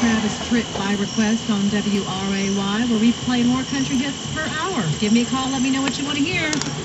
Travis Tritt by request on WRAY, where we play more country hits per hour. Give me a call. Let me know what you want to hear.